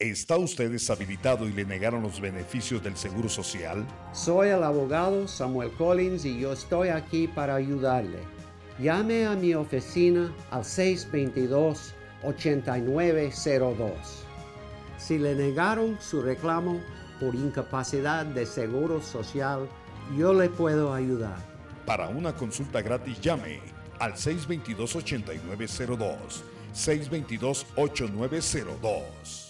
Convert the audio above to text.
¿Está usted deshabilitado y le negaron los beneficios del Seguro Social? Soy el abogado Samuel Collins y yo estoy aquí para ayudarle. Llame a mi oficina al 622-8902. Si le negaron su reclamo por incapacidad de seguro social, yo le puedo ayudar. Para una consulta gratis llame al 622-8902. 622-8902.